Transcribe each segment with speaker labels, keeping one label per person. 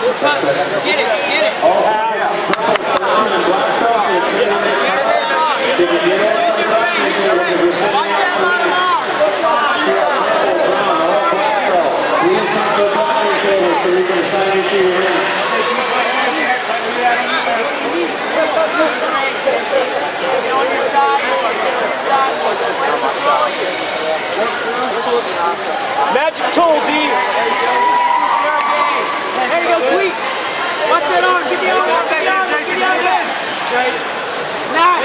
Speaker 1: Get it, get it. Get it? Watch that line mark. Please not go back to the table so we can sign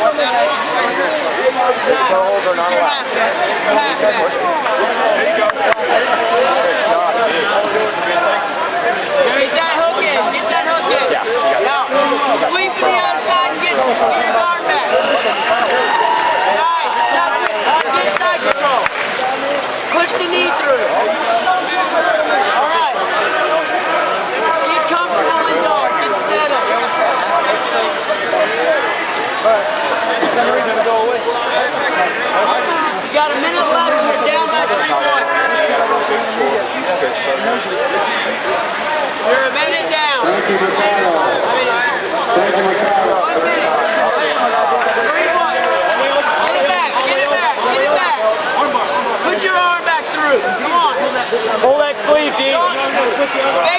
Speaker 1: Good job. Gracias.